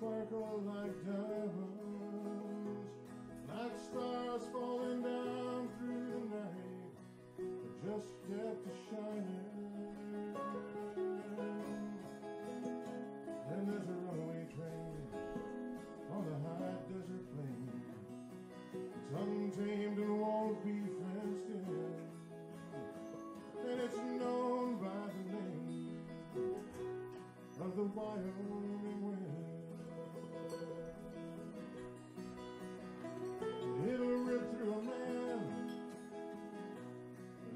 like diamonds, like stars falling down through the night, just kept shining. Then there's a runaway train on the high desert plain. It's untamed and won't be fenced in, and it's known by the name of the Wyoming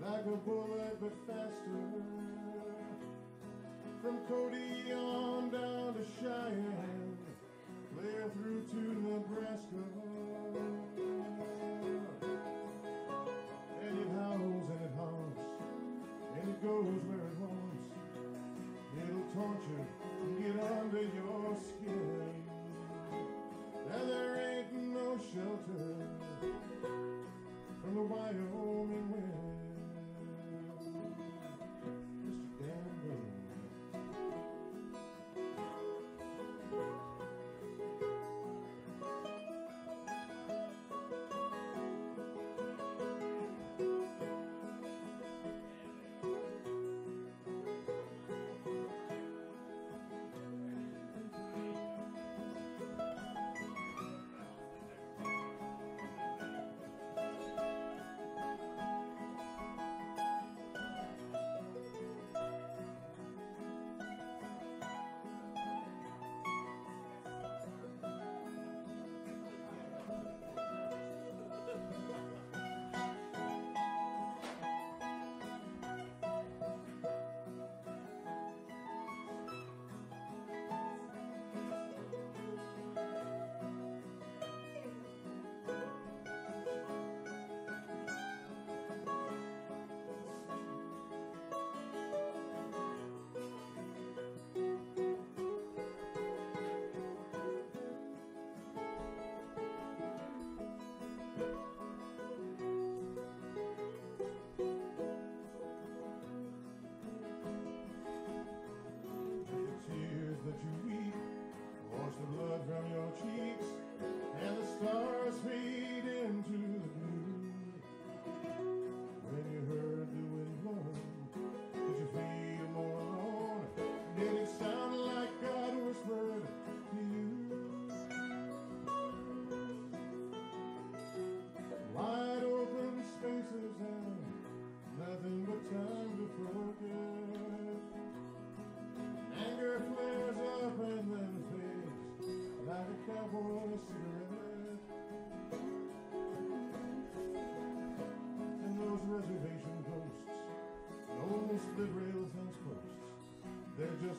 like a bullet, but faster. From Cody on down to Cheyenne, clear through to Nebraska. And it howls and it haunts, and it goes where it wants. It'll taunt you and get under your skin.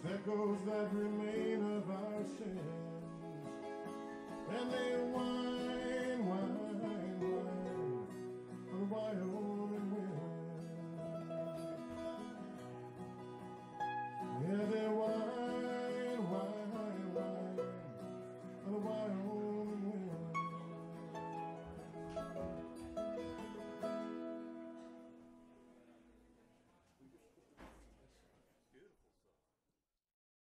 echoes that remain of our sins, and they wind.